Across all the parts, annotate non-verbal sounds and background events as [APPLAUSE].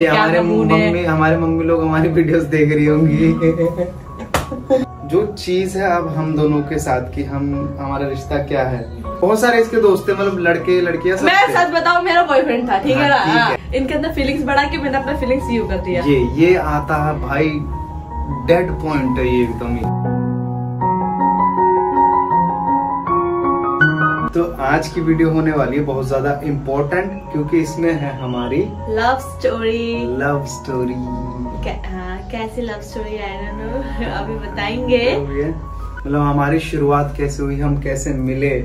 हमारे मम्मी हमारे मम्मी लोग हमारी वीडियोस देख रही होंगी। [LAUGHS] जो चीज़ है अब हम दोनों के साथ की हम हमारा रिश्ता क्या है? बहुत सारे इसके दोस्त हैं मतलब लड़के लड़कियाँ सब मैं। सच बताऊँ मेरा बॉयफ्रेंड था ठीक है ना? हाँ, है। हाँ, इनके अंदर फीलिंग्स बढ़ा के मैंने अपना फीलिंग्स यू कर दिया। ये ये आता है भाई डेड पॉइंट है ये एकदम ही। तो आज की वीडियो होने वाली है बहुत ज़्यादा इम्पोर्टेंट क्योंकि इसमें है हमारी लव स्टोरी लव स्टोरी कैसी लव स्टोरी [LAUGHS] अभी बताएँगे। मतलब हमारी शुरुआत कैसे हुई हम कैसे मिले?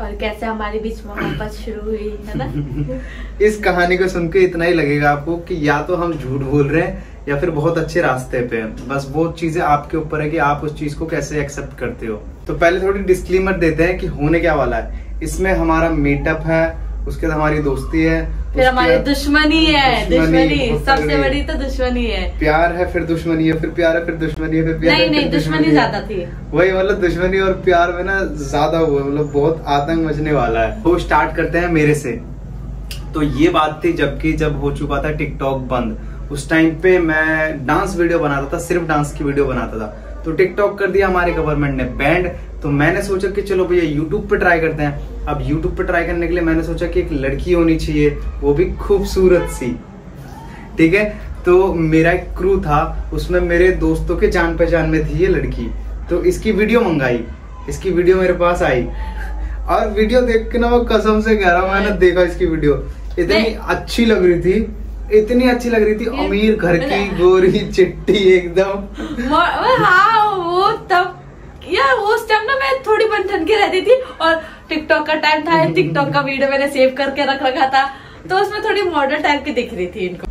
और कैसे हमारे बीच मोहब्बत शुरू हुई है ना? [LAUGHS] इस कहानी को सुन के इतना ही लगेगा आपको कि या तो हम झूठ बोल रहे हैं या फिर बहुत अच्छे रास्ते पे हैं। बस वो चीज़ें आपके ऊपर है कि आप उस चीज़ को कैसे एक्सेप्ट करते हो। तो पहले थोड़ी डिस्क्लेमर देते हैं कि होने क्या वाला है। इसमें हमारा मीटअप है उसके बाद हमारी दोस्ती है फिर हमारी दुश्मनी है दुश्मनी, सबसे बड़ी तो दुश्मनी है। प्यार है फिर दुश्मनी है फिर प्यार है फिर दुश्मनी है फिर प्यार नहीं नहीं दुश्मनी ज़्यादा थी। वही मतलब दुश्मनी और प्यार में ना ज़्यादा हुआ है, मतलब बहुत आतंक मचने वाला है। तो स्टार्ट करते हैं मेरे से। तो ये बात थी जबकि जब हो चुका था टिकटॉक बंद। उस टाइम पे मैं डांस वीडियो बनाता था सिर्फ़ डांस की वीडियो बनाता था। तो टिकटॉक कर दिया हमारे गवर्नमेंट ने बैंड तो मैंने सोचा कि चलो भैया यूट्यूब पे ट्राई करते हैं। अब यूट्यूब पे ट्राई करने के लिए मैंने सोचा कि एक लड़की होनी चाहिए वो भी खूबसूरत सी। ठीक है? तो मेरा एक क्रू था उसमें मेरे दोस्तों के जान पहचान में थी ये लड़की। तो इसकी वीडियो मंगाई। इसकी वीडियो मेरे पास आई। और वीडियो देख के ना वो कसम से कह रहा हूँ मैंने देखा इसकी वीडियो इतनी अच्छी लग रही थी। इतनी अच्छी लग रही थी अमीर घर की [LAUGHS] गोरी चिट्टी एकदम। हाँ वो तब यार उस टाइम ना मैं थोड़ी बन ठन के रहती थी और टिकटॉक का टाइम था टिकटॉक का वीडियो मैंने सेव करके रख रखा था तो उसमें थोड़ी मॉडल टाइप की दिख रही थी इनको।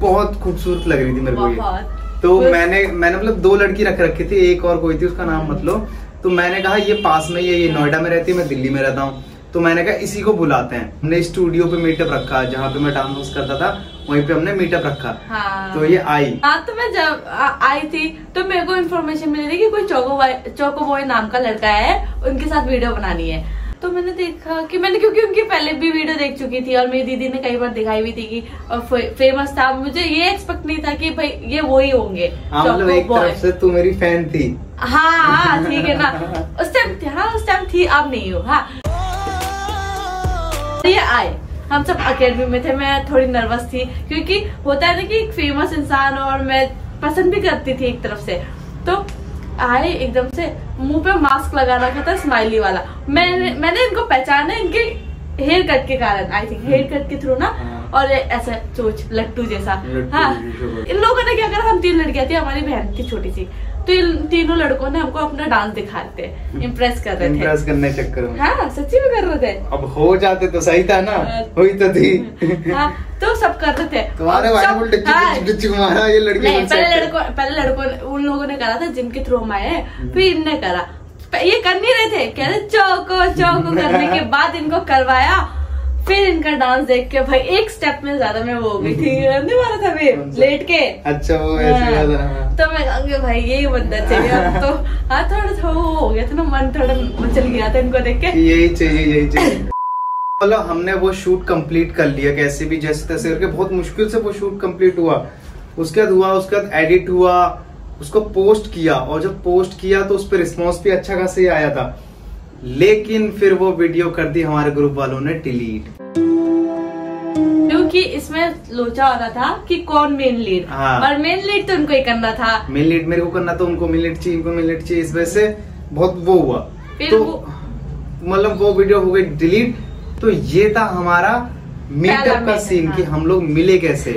बहुत खूबसूरत लग रही थी मेरे को ये। तो मैंने मैंने मतलब दो लड़की रख रखी थी एक और कोई थी उसका नाम मतलब तो मैंने कहा ये पास में ही है ये नोएडा में रहती है मैं दिल्ली में रहता हूँ। तो मैंने कहा इसी को बुलाते हैं। हमने स्टूडियो पे मीटअप रखा जहाँ पे मैं डांस करता था। वहीं पे हमने मीटअप रखा। हाँ। तो ये आई। हाँ तो मैं जब आ, आई थी तो मेरे को इन्फॉर्मेशन मिली थी कि कोई चोको चोको बॉय नाम का लड़का है उनके साथ वीडियो बनानी है। तो मैंने देखा कि मैंने क्योंकि उनकी पहले भी वीडियो देख चुकी थी और मेरी दीदी ने कई बार दिखाई भी थी कि फे, फ़ेमस था। मुझे ये एक्सपेक्ट नहीं था कि भाई ये वो ही होंगे हाँ मतलब एक तरफ़ से तू मेरी फ़ैन थी। हाँ हाँ [LAUGHS] ठीक है ना। उस टाइम हाँ उस टाइम थी अब नहीं हो हाँ। ये आए हम सब अकेडमी में थे मैं थोड़ी नर्वस थी क्योंकि होता है ना कि एक फ़ेमस इंसान और मैं पसंद भी करती थी एक तरफ़ से। तो आए एकदम से मुँह पे मास्क लगा रखा था स्माइली वाला। मैंने मैंने इनको पहचाना इनके हेयर कट के कारण। आई थिंक हेयर कट के थ्रू ना हाँ। और ऐसा चोच लट्टू जैसा। लट्टू हाँ। इन लोगों ने क्या करा हम तीन लड़कियाँ थी हमारी बहन थी छोटी सी। तो इन तीनों लड़कों ने हमको अपना डांस दिखाते इम्प्रेस कर रहे थे। इम्प्रेस करने चक्कर में। हाँ सच्ची में कर रहे थे। अब हो जाते तो सही था ना हुई तो थी। हाँ तो सब कर रहे थे। तुम्हारे भाई सब- डिच्ची हाँ, ये लड़की नहीं पहले लड़कों पहले लड़कों ने- उन लोगों ने करा था जिनके थ्रू हम आए हम्म। फिर इनने करा। ये कर नहीं रहे थे कह रहे चौको चौको करने के [LAUGHS] बाद इनको करवाया। फिर इनका डांस देख के भाई एक स्टेप में ज़्यादा मैं वो हो गई थी। [LAUGHS] नहीं मारा था कौन सा? लेट के। अच्छा वो ऐसे हाँ, वाला हाँ। तो मैं कहूँगी भाई यही बंदा चाहिए। [LAUGHS] तो हाँ थोड़ा सा वो हो गया था ना मन थोड़ा मचल गया था इनको देख के। यही चाहिए यही चाहिए। [LAUGHS] मतलब हमने वो शूट कंप्लीट कर लिया कैसे भी जैसे तैसे करके बहुत मुश्किल से वो शूट कंप्लीट हुआ। उसके बाद हुआ उसके बाद एडिट हुआ उसको पोस्ट किया और जब पोस्ट किया तो उस पर रिस्पॉन्स भी अच्छा खासा ही आया था। लेकिन फिर वो वीडियो कर दी हमारे ग्रुप वालों ने डिलीट क्योंकि इसमें लोचा हो रहा था कि कौन मेन लीड हाँ। और मेन लीड तो उनको ही करना था। मेन लीड मेरे को करना तो उनको मेन लीड चाहिए इनको मेन लीड चाहिए इस वजह से बहुत वो हुआ। फिर तो मतलब वो वीडियो हो गई डिलीट तो ये था हमारा मीटअप का सीन हाँ। कि हम लोग मिले कैसे।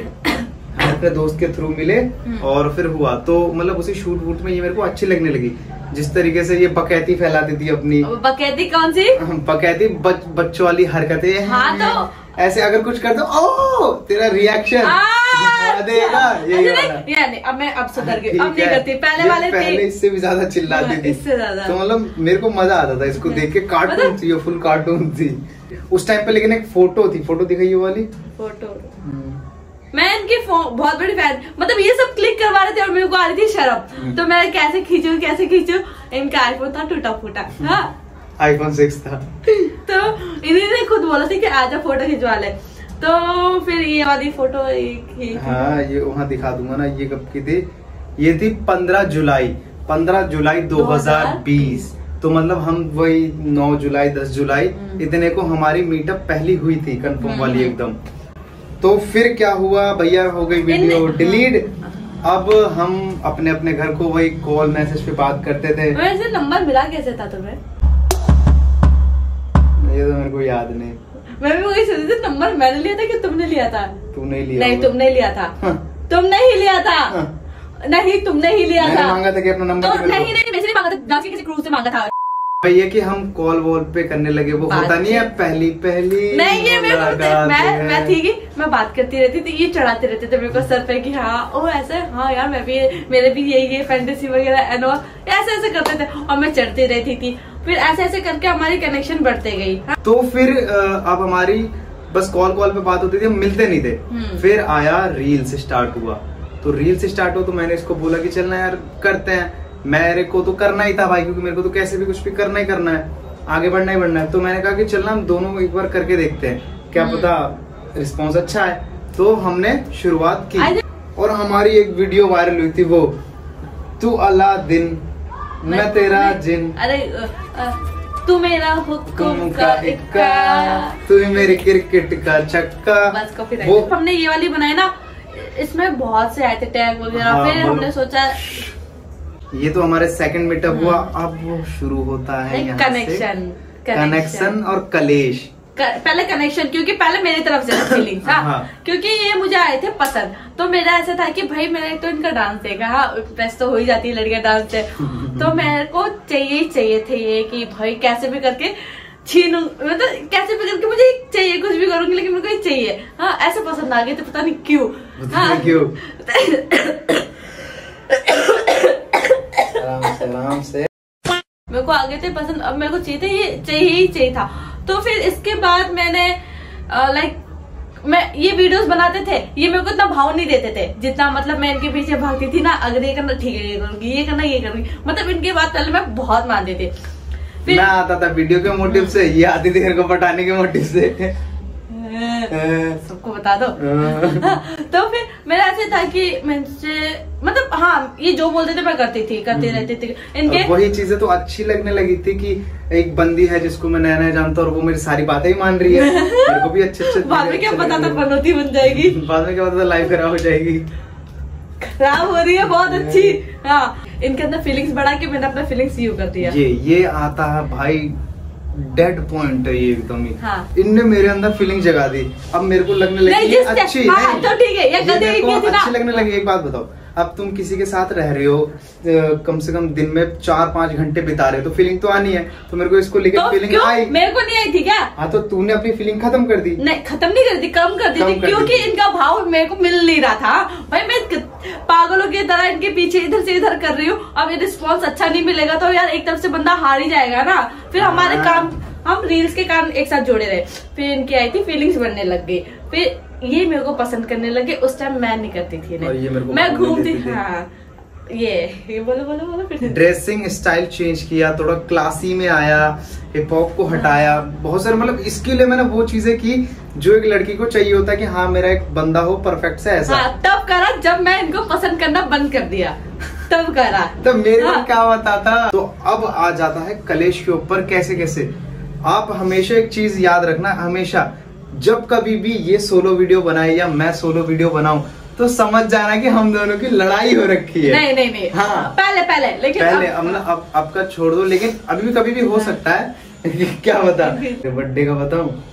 अपने दोस्त के थ्रू मिले हम्म। और फिर हुआ। तो मतलब उसी शूट वूट में ये मेरे को अच्छी लगने लगी। जिस तरीके से ये बकैती फैलाती थी अपनी। बकैती कौन सी? बकैती बच, बच्चों वाली हरकतें। हाँ, तो- ऐसे अगर कुछ कर दो ओ तेरा [LAUGHS] रिएक्शन अच्छा, अब मैं अब सुधर गई। अब नहीं करती। पहले वाले पहले इससे भी ज़्यादा चिल्लाती हाँ, थी। इससे ज़्यादा। तो मतलब मेरे को मज़ा आता था इसको देख के। कार्टून मतलब- थी ये फुल कार्टून थी। उस टाइम पे लेकिन एक फ़ोटो थी। फ़ोटो दिखाई ये वाली? फ़ोटो मैं इनकी बहुत बड़ी फ़ैन मतलब ये सब क्लिक करवा रहे थे और मेरे को आ रही थी शर्म। हम्म। तो मैं कैसे खींचू कैसे खींचू? इनका आईफोन था टूटा फूटा। हाँ। आईफोन सिक्स था। तो इन्हीं ने खुद बोला था कि आजा फ़ोटो खिंचवा ले। तो फिर ये वाली फ़ोटो एक ही हाँ ये वहाँ दिखा दूँगा ना ये कब की थी? ये थी पंद्रह जुलाई। पंद्रह जुलाई 2020 तो मतलब हम वही नौ जुलाई 10 जुलाई हम्म। इतने को हमारी मीटअप पहली हुई थी कंफर्म हम्म, वाली। एकदम। तो फिर क्या हुआ? भैया हो गई वीडियो डिलीट अब हम अपने अपने घर को वही कॉल मैसेज पे बात करते थे। वैसे नंबर मिला कैसे था तुम्हें? ये तो मेरे को याद नहीं। मैं भी वही सोची थी नंबर मैंने लिया था कि तुमने लिया था? तू नहीं लिया नहीं तुमने लिया था। हाँ। तुमने ही लिया था। हाँ। नहीं तुमने ही लिया था। मांगा था कि अपना नंबर तो नहीं नहीं नहीं मांगा था। किसी क्रूज से मांगा था। भैया कि हम कॉल वॉल पे करने लगे वो होता नहीं है पहली पहली नहीं ये मुलाकात मैं मैं थी कि मैं बात करती रहती थी ये चढ़ाते रहते थे मेरे को सर पे कि हाँ ओ ऐसे हाँ यार मैं भी मेरे भी यही ये फैंटेसी वगैरह एंड ऑल ऐसे ऐसे करते थे और मैं चढ़ती रहती थी। फिर ऐसे ऐसे करके हमारी कनेक्शन बढ़ते गई। हाँ, तो फिर अब हमारी बस कॉल कॉल पे बात होती थी हम मिलते नहीं थे। हम्म। फिर आया रील से स्टार्ट हुआ। तो रील से स्टार्ट हुआ तो मैंने इसको बोला कि चलना यार करते हैं। मेरे को तो करना ही था भाई क्योंकि मेरे को तो कैसे भी कुछ भी करना ही करना है। आगे बढ़ना ही बढ़ना है। तो मैंने कहा कि चलना हम दोनों एक बार करके देखते हैं क्या हम्म। पता रिस्पॉन्स अच्छा है तो हमने शुरुआत की और हमारी एक वीडियो वायरल हुई थी वो तू अल्लाह दिन मैं तेरा जिन। अरे तू मेरा हुक्म का इक्का। तू ही मेरे क्रिकेट का छक्का। बस वो हमने ये वाली बनाई ना इसमें बहुत से आए थे टैग वगैरह हाँ, फिर हमने सोचा ये तो हमारे सेकंड मीटअप हुआ हम्म। अब वो शुरू होता है connection, कनेक्शन और कलेश पहले कनेक्शन क्योंकि पहले मेरी तरफ़ से फीलिंग था हाँ। क्योंकि ये मुझे आए थे पसंद तो मेरा ऐसा था कि भाई मैंने तो इनका डांस देखा हाँ प्रेस तो हो ही जाती है लड़कियाँ डांस से तो मेरे को चाहिए ही चाहिए थे ये कि भाई कैसे भी करके छीनू मतलब तो कैसे भी करके मुझे चाहिए कुछ भी करूँगी लेकिन मेरे को ये चाहिए हाँ ऐसे पसंद आ गए थे पता नहीं क्यों हाँ क्यों आराम से आराम से। मेरे को आगे थे पसंद अब मेरे को चाहिए थे ये चाहिए ही चाहिए था। तो फिर इसके बाद मैंने लाइक मैं ये वीडियोस बनाते थे ये मेरे को इतना भाव नहीं देते थे जितना मतलब मैं इनके पीछे भागती थी ना अगर ये करना ठीक है ये करूँगी ये करना ये करूँगी। मतलब इनके बाद पहले मैं बहुत मानती थी। मैं फिर आता था वीडियो के मोटिव से ये आती थी को पटाने के मोटिव से। सबको बता दो। [LAUGHS] तो फिर मेरा ऐसे था कि मुझसे मतलब हाँ ये जो बोलते थे मैं करती थी करती रहती थी। इनके वही चीज़ें तो अच्छी लगने लगी थी कि एक बंदी है जिसको मैं नया नया जानता हूँ और वो मेरी सारी बातें ही मान रही है। [LAUGHS] मेरे को भी अच्छे अच्छे [LAUGHS] बाद में क्या पता था। पनौती बन जाएगी। बाद में क्या पता था लाइफ खराब हो जाएगी। खराब हो रही है बहुत अच्छी। हाँ इनके अंदर फीलिंग्स बढ़ा के मैंने अपना फीलिंग्स यू कर दिया। ये ये आता है भाई डेड पॉइंट है ये एकदम ही हाँ। इनने मेरे अंदर फीलिंग जगा दी अब मेरे को लगने लगी अच्छी हाँ, तो ठीक है, ये। अच्छी लगने लगी एक बात बताओ अब तुम किसी के साथ रह रहे हो कम से कम दिन में चार पाँच घंटे बिता रहे हो तो फीलिंग तो आनी है। तो मेरे को इसको लेकर तो फीलिंग आई। मेरे को नहीं आई थी क्या? हाँ तो तूने अपनी फीलिंग खत्म कर दी। नहीं खत्म नहीं कर दी कम कर दी थी क्योंकि इनका भाव मेरे को मिल नहीं रहा था। भाई मैं पागलों की तरह इनके पीछे इधर से इधर कर रही हूँ। अब ये रिस्पॉन्स अच्छा नहीं मिलेगा तो यार एक तरफ़ से बंदा हार ही जाएगा ना। फिर हमारे हाँ। काम हम रील्स के कारण एक साथ जोड़े रहे। फिर इनकी आई थी फीलिंग्स बनने लग गई। फिर ये मेरे को पसंद करने लगे उस टाइम मैं नहीं करती थी मैं घूमती हाँ। ये ये बोलो बोलो बोलो फिर। ड्रेसिंग स्टाइल चेंज किया थोड़ा क्लासी में आया हिप हॉप को हटाया बहुत सारे मतलब इसके लिए मैंने वो चीज़ें की जो एक लड़की को चाहिए होता है कि हाँ मेरा एक बंदा हो परफेक्ट से ऐसा। हाँ तब करा जब मैं इनको पसंद करना बंद कर दिया। तब करा। तब मेरे हाँ। क्या बता था? तो अब आ जाता है कलेश के ऊपर कैसे कैसे? आप हमेशा एक चीज़ याद रखना हमेशा। जब कभी भी ये सोलो वीडियो बनाए या मैं सोलो वीडियो बनाऊँ तो समझ जाना कि हम दोनों की लड़ाई हो रखी है। नहीं नहीं नहीं। हाँ। पहले पहले लेकिन पहले अब- अब ना अब अब का छोड़ दो लेकिन अभी भी कभी भी हो सकता है। [LAUGHS] क्या बता? [LAUGHS] बर्थडे का बताऊँ?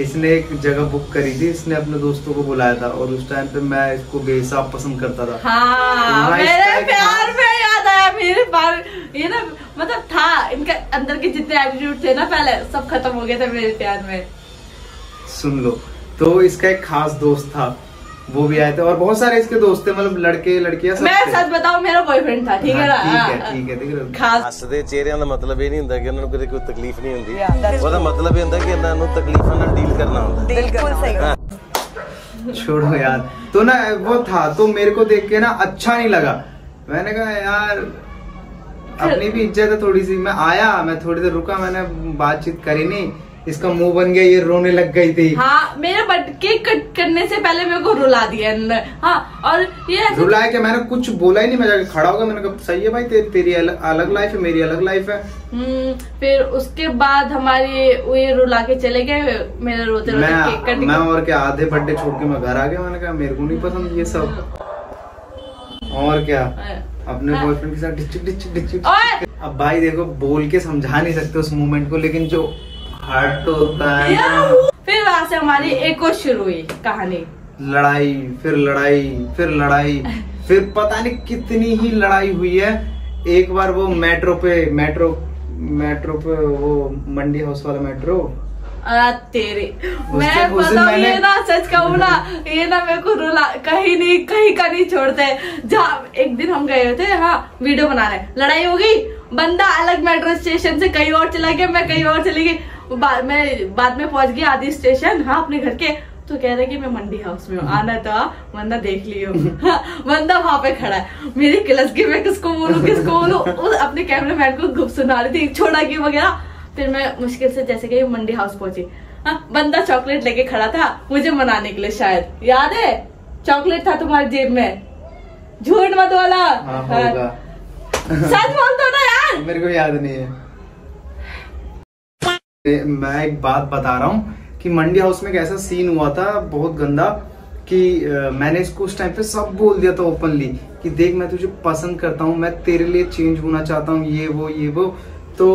इसने एक जगह बुक करी थी इसने अपने दोस्तों को बुलाया था और उस टाइम पे मैं इसको बेहिसाब पसंद करता था। हाँ मेरे प्यार में याद आया मेरे बार ये ना मतलब था इनके अंदर के जितने एटीट्यूड थे ना पहले सब खत्म हो गए थे मेरे प्यार में। सुन लो तो इसका एक खास दोस्त था वो भी आए थे और बहुत सारे इसके दोस्त थे मतलब लड़के लड़कियां सब मैं थे। सच बताऊं मेरा बॉयफ्रेंड था ठीक है ना हाँ, ठीक है हाँ। ठीक है देख रहे हो? खास ਹੱਸਦੇ ਚਿਹਰਿਆਂ ਦਾ ਮਤਲਬ ਇਹ ਨਹੀਂ ਹੁੰਦਾ ਕਿ ਉਹਨਾਂ ਨੂੰ ਕਦੇ ਕੋਈ ਤਕਲੀਫ ਨਹੀਂ ਹੁੰਦੀ Yeah, that's ਉਹਦਾ ਮਤਲਬ ਇਹ ਹੁੰਦਾ ਕਿ ਇਹਨਾਂ ਨੂੰ ਤਕਲੀਫਾਂ ਨਾਲ ਡੀਲ ਕਰਨਾ ਹੁੰਦਾ बिल्कुल सही छोड़ो यार तो ना वो था तो मेरे को देख के ना अच्छा नहीं लगा मैंने कहा यार अपनी भी इज्जत है थोड़ी सी मैं आया मैं थोड़ी देर रुका मैंने बातचीत करी नहीं इसका मुँह बन गया ये रोने लग गई थी। हाँ मेरा बट केक कट करने से पहले मेरे को रुला दिया अंदर हाँ और ये रुलाया कि मैंने कुछ बोला ही नहीं मैं जाके खड़ा हो गया मैंने कहा सही है भाई ते, तेरी अलग, अलग लाइफ है मेरी अलग लाइफ है। हम्म, फिर उसके बाद हमारी वो ये रुला के चले गए मेरा रोते रोते केक मैं कट मैं और क्या आधे बर्थडे छोड़ के मैं घर आ गया मैंने कहा मेरे को नहीं पसंद ये सब। और क्या? अपने हाँ। बॉयफ्रेंड के साथ डिचिक डिचिक डिचिक अब भाई देखो बोल के समझा नहीं सकते उस मोमेंट को लेकिन जो हर्ट होता है। फिर वहाँ से हमारी एक और शुरू हुई कहानी। लड़ाई फिर लड़ाई फिर लड़ाई। फिर पता नहीं कितनी ही लड़ाई हुई है। एक बार वो मेट्रो पे मेट्रो मेट्रो पे वो मंडी हाउस वाला मेट्रो। तेरे। मैं बताऊँ ये ना सच कहूँ ना ये ना मेरे को रुला कहीं नहीं कहीं का नहीं छोड़ते। जहाँ एक दिन हम गए थे हाँ वीडियो बनाने लड़ाई हो गई बंदा अलग मेट्रो स्टेशन से कहीं और चला गया मैं कहीं और चली गई। बाद में बाद में पहुँच गई आदि स्टेशन हाँ अपने घर के। तो कह रहे कि मैं मंडी हाउस में हूँ। आना तो बंदा देख लियो हाँ, [LAUGHS] बंदा वहाँ पे खड़ा है। मेरी क्लस की मैं किसको बोलूँ किसको बोलूँ? [LAUGHS] अपने कैमरा मैन को गुप सुना रही थी छोड़ा की वगैरह। फिर मैं मुश्किल से जैसे कि मंडी हाउस पहुँची। हाँ, बंदा चॉकलेट लेके खड़ा था मुझे मनाने के लिए शायद। याद है? चॉकलेट था तुम्हारी जेब में। झूठ मत वाला हाँ सच बोल दो ना यार? मेरे को याद नहीं है। मैं एक बात बता रहा हूँ कि मंडी हाउस में एक ऐसा सीन हुआ था बहुत गंदा कि मैंने इसको उस टाइम पे सब बोल दिया था ओपनली कि देख मैं तुझे पसंद करता हूँ मैं तेरे लिए चेंज होना चाहता हूँ ये वो ये वो। तो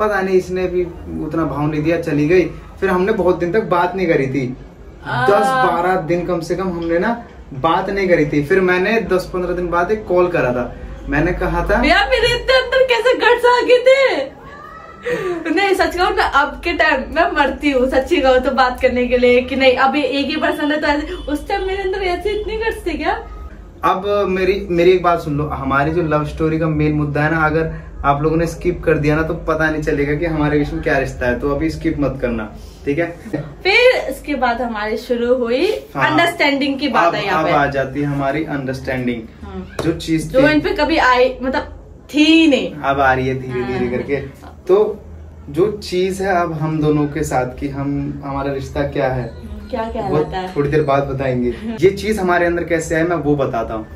पता नहीं इसने भी उतना भाव नहीं दिया चली गई। फिर हमने बहुत दिन तक बात नहीं करी थी। दस बारह दिन कम से कम हमने ना बात नहीं करी थी। फिर मैंने दस पंद्रह दिन बाद एक कॉल करा था। मैंने कहा था यार मेरे अंदर कैसे गट्स आ गए थे? नहीं सच कहूँ ना अब के टाइम मैं मरती हूँ सच्ची कहूँ तो बात करने के लिए कि नहीं अभी एक ही पर्सन है तो ऐसे उस टाइम मेरे अंदर ऐसे इतनी गट्स थे क्या अब मेरी मेरी एक बात सुन लो हमारी जो लव स्टोरी का मेन मुद्दा है ना अगर आप लोगों ने स्किप कर दिया ना तो पता नहीं चलेगा कि हमारे बीच में क्या रिश्ता है तो अभी स्किप मत करना ठीक है फिर इसके बाद हमारी शुरू हुई हाँ। अंडरस्टैंडिंग की बात अब है अब पे आ जाती है हमारी अंडरस्टैंडिंग हाँ। जो चीज़ जो इन पे कभी आई मतलब थी नहीं अब आ रही है धीरे धीरे हाँ। करके तो जो चीज़ है अब हम दोनों के साथ की हम हमारा रिश्ता क्या है? क्या वो है थोड़ी देर बाद बताएँगे। ये चीज़ हमारे अंदर कैसे है मैं वो बताता हूँ।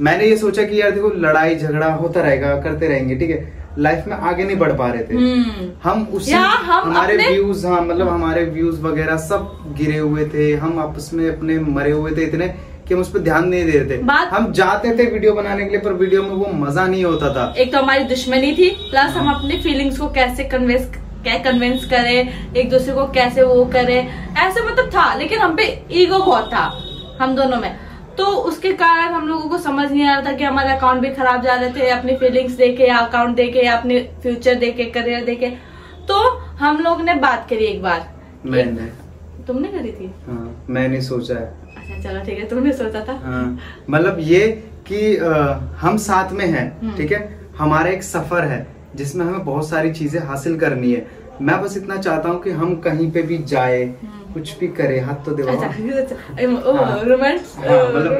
मैंने ये सोचा कि यार देखो लड़ाई झगड़ा होता रहेगा करते रहेंगे ठीक है? लाइफ में आगे नहीं बढ़ पा रहे थे। हम्म। हम उसी हम हमारे व्यूज़ हाँ मतलब हमारे व्यूज़ वगैरह सब गिरे हुए थे हम आपस में अपने मरे हुए थे इतने कि हम उस पर ध्यान नहीं दे रहे थे। बात- हम जाते थे वीडियो बनाने के लिए पर वीडियो में वो मज़ा नहीं होता था। एक तो हमारी दुश्मनी थी प्लस हम अपनी फीलिंग्स को कैसे कन्वेंस क्या कन्विंस करें एक दूसरे को कैसे वो करें। ऐसे मतलब था लेकिन हम पे ईगो बहुत था हम दोनों में। तो उसके कारण हम लोगों को समझ नहीं आ रहा था कि हमारे अकाउंट भी खराब जा रहे थे अपनी फीलिंग्स देखे या अकाउंट देखे या अपने फ्यूचर देखे करियर देखे। तो हम लोग ने बात करी एक बार। मैंने। तुमने करी थी? हाँ मैंने सोचा है। अच्छा चलो ठीक है तुमने सोचा था मतलब ये कि अ, हम साथ में हैं हम्म। ठीक है हमारा एक सफ़र है जिसमें हमें बहुत सारी चीज़ें हासिल करनी है मैं बस इतना चाहता हूँ कि हम कहीं पे भी जाए हम्म। कुछ भी करे हाथ तो अच्छा [LAUGHS] अच्छा ओ, हाँ। हाँ, मतलब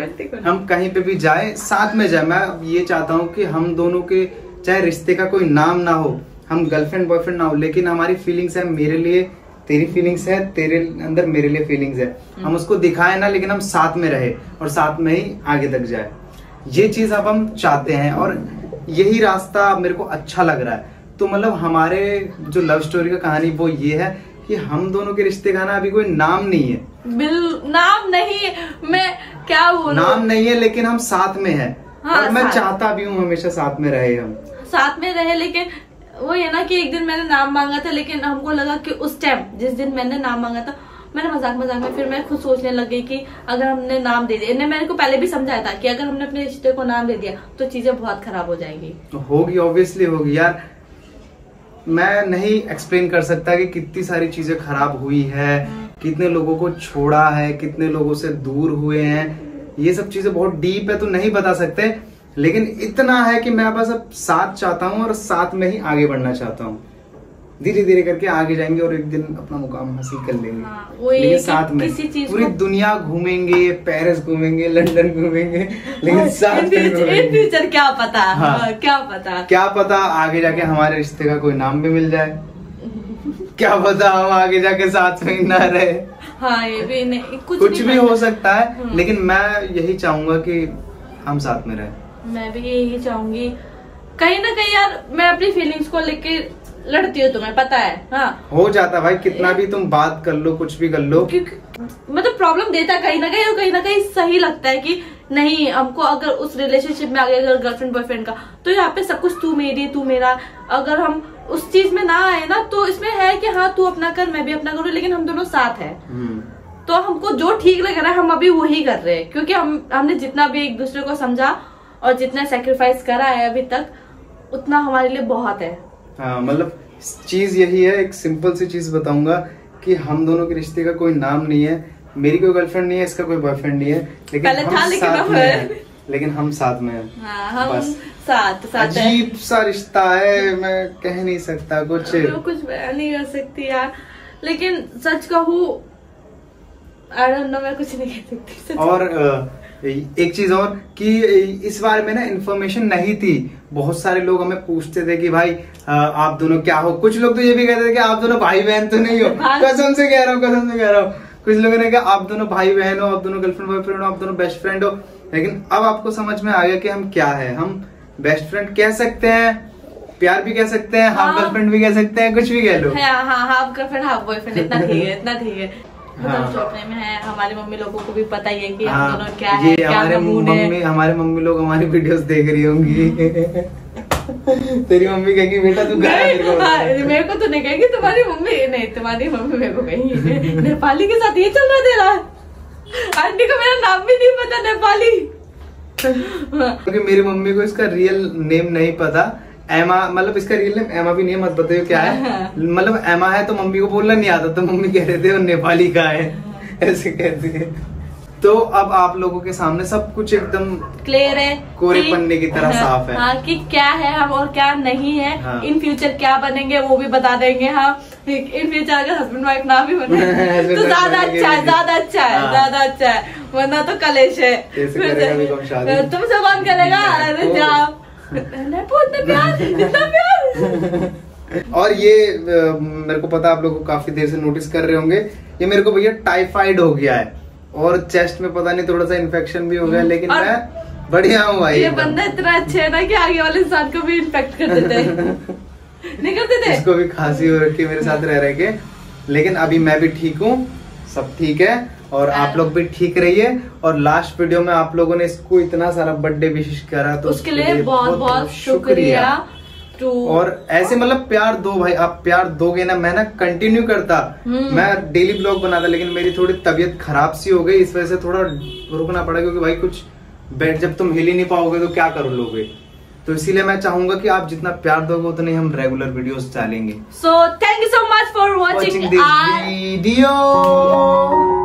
हम कहीं पे भी जाए साथ में जाए मैं ये चाहता हूँ कि हम दोनों के चाहे रिश्ते का कोई नाम ना हो हम गर्लफ्रेंड बॉयफ्रेंड ना हो लेकिन हमारी फीलिंग्स है मेरे लिए तेरी फीलिंग्स है तेरे अंदर मेरे लिए फीलिंग्स है। हम उसको दिखाए ना लेकिन हम साथ में रहे और साथ में ही आगे तक जाए। ये चीज़ अब हम चाहते हैं और यही रास्ता मेरे को अच्छा लग रहा है। तो मतलब हमारे जो लव स्टोरी का कहानी वो ये है कि हम दोनों के रिश्ते का ना अभी कोई नाम नहीं है। बिल नाम नहीं मैं क्या बोलूँ? नाम नहीं है लेकिन हम साथ में है। हाँ, और मैं चाहता भी हूँ हमेशा साथ में रहे हम। साथ में रहे लेकिन वो ये ना कि एक दिन मैंने नाम मांगा था, लेकिन हमको लगा कि उस टाइम जिस दिन मैंने नाम मांगा था, मैंने मज़ाक मज़ाक में फिर मैं खुद सोचने लग गई कि अगर हमने नाम दे दिया मैंने को पहले भी समझाया था कि अगर हमने अपने रिश्ते को नाम दे दिया तो चीज़ें बहुत खराब हो जाएँगी। तो होगी ऑब्वियसली होगी। यार, मैं नहीं एक्सप्लेन कर सकता कि कितनी सारी चीज़ें खराब हुई है, कितने लोगों को छोड़ा है, कितने लोगों से दूर हुए हैं। ये सब चीज़ें बहुत डीप है तो नहीं बता सकते। लेकिन इतना है कि मैं बस अब साथ चाहता हूँ और साथ में ही आगे बढ़ना चाहता हूँ। धीरे धीरे करके आगे जाएँगे और एक दिन अपना मुकाम हासिल कर लेंगे। हाँ, लेकिन कि साथ में किसी पूरी दुनिया घूमेंगे पेरिस घूमेंगे लंदन घूमेंगे लेकिन साथ में फ्यूचर क्या पता? हाँ। हाँ, क्या पता? क्या पता आगे जाके हमारे रिश्ते का कोई नाम भी मिल जाए? क्या पता हम आगे जाके साथ में ही ना रहे? हाँ ये भी नहीं कुछ, कुछ भी हो सकता है। लेकिन मैं यही चाहूँगा कि हम साथ में रहे। मैं भी यही चाहूँगी। कहीं ना कहीं यार मैं अपनी फीलिंग्स को लेके लड़ती हूँ तुम्हें पता है। हाँ। हो जाता भाई कितना भी तुम बात कर लो कुछ भी कर लो। क्योंकि मतलब प्रॉब्लम देता है कहीं ना कहीं और कहीं ना कहीं सही लगता है कि नहीं हमको अगर उस रिलेशनशिप में आगे अगर गर्लफ्रेंड बॉयफ्रेंड का तो यहाँ पे सब कुछ तू मेरी तू मेरा। अगर हम उस चीज़ में ना आए ना तो इसमें है कि हाँ तू अपना कर मैं भी अपना करूँ लेकिन हम दोनों साथ है। हम्म, तो हमको जो ठीक लग रहा है हम अभी वही कर रहे हैं। क्योंकि हम हमने जितना भी एक दूसरे को समझा और जितना सेक्रीफाइस करा है अभी तक उतना हमारे लिए बहुत है हाँ मतलब चीज़ यही है एक सिंपल सी चीज़ बताऊँगा कि हम दोनों के रिश्ते का कोई नाम नहीं है मेरी कोई गर्लफ्रेंड नहीं है इसका कोई बॉयफ्रेंड नहीं है लेकिन पहले हम था, लेकिन साथ में है। हैं। लेकिन हम साथ में हैं हाँ हम बस। साथ साथ है अजीब सा रिश्ता है मैं कह नहीं सकता कुछ मैं कुछ नहीं कर सकती यार लेकिन सच कहूँ आई डोंट नो मैं कुछ नहीं कह सकती और एक चीज़ और कि इस बारे में ना इन्फॉर्मेशन नहीं थी। बहुत सारे लोग हमें पूछते थे कि भाई आप दोनों क्या हो? कुछ लोग तो ये भी कहते थे कि आप दोनों भाई बहन तो नहीं हो। [LAUGHS] कसम से कह रहा हूँ कसम से कह रहा हूँ। कुछ लोगों ने कहा आप दोनों भाई बहन हो आप दोनों गर्लफ्रेंड बॉयफ्रेंड हो आप दोनों बेस्ट फ्रेंड हो। लेकिन अब आपको समझ में आ गया कि हम क्या है। हम बेस्ट फ्रेंड कह सकते हैं प्यार भी कह सकते हैं हाफ़। गर्लफ्रेंड भी कह सकते हैं कुछ भी कह लो। हाफ़ गर्लफ्रेंड हाफ़ बॉयफ्रेंड इतना ठीक है इतना ठीक है। हाँ। में है हमारी मम्मी लोगों को भी पता ही है कि हम हाँ, दोनों क्या ये है क्या हमारे मम्मी हमारे मम्मी लोग हमारी वीडियोस देख रही होंगी। तेरी मम्मी कहेगी बेटा तू मेरे को हाँ, मेरे को तो नहीं कहेगी तुम्हारी मम्मी नहीं तुम्हारी मम्मी मेरे को कहेगी [LAUGHS] नेपाली के साथ ये चल रहा तेरा? आंटी को मेरा नाम भी नहीं पता नेपाली। क्योंकि मेरी मम्मी को इसका रियल नेम नहीं पता। एमा मतलब इसका रियल नेम एमा भी नहीं है मत बताइए क्या है हाँ। [LAUGHS] मतलब एमा है तो मम्मी को बोलना नहीं आता तो मम्मी कह रहे थे वो नेपाली का है ऐसे कहती है तो अब आप लोगों के सामने सब कुछ एकदम क्लियर है कोरे पन्ने की तरह साफ़ है। हाँ कि क्या है हम और क्या नहीं है हाँ। इन फ्यूचर क्या बनेंगे वो भी बता देंगे हम इन फ्यूचर अगर हस्बैंड वाइफ ना भी बने [LAUGHS] तो ज़्यादा अच्छा है ज़्यादा अच्छा है हाँ। ज़्यादा अच्छा है वरना तो कलेश है? तुमसे कौन करेगा [LAUGHS] अरे तो- जाओ [LAUGHS] और ये मेरे को पता आप लोग काफ़ी देर से नोटिस कर रहे होंगे। ये मेरे को भैया टाइफाइड हो गया है। और चेस्ट में पता नहीं थोड़ा सा इन्फेक्शन भी हो गया लेकिन और- मैं बढ़िया हूँ भाई। ये बंदा इतना अच्छा है ना कि आगे वाले इंसान को भी इन्फेक्ट कर देते हैं। [LAUGHS] नहीं करते थे? इसको भी खांसी हो रखी है मेरे साथ रह रहे के। लेकिन अभी मैं भी ठीक हूँ। सब ठीक है और हाँ। आप लोग भी ठीक रहिए। और लास्ट वीडियो में आप लोगों ने इसको इतना सारा बर्थडे विशेष करा तो उसके लिए बहुत बहुत शुक्रिया। और ऐसे मतलब प्यार दो भाई आप प्यार दोगे ना मैं ना कंटिन्यू करता। हम्म। मैं डेली ब्लॉग बनाता लेकिन मेरी थोड़ी तबीयत खराब सी हो गई इस वजह से थोड़ा रुकना पड़ा क्योंकि भाई कुछ बैठ जब तुम हिल ही नहीं पाओगे तो क्या करो लोगे? तो इसीलिए मैं चाहूँगा कि आप जितना प्यार दोगे उतने ही हम रेगुलर वीडियोस डालेंगे। So thank for watching, watching this video.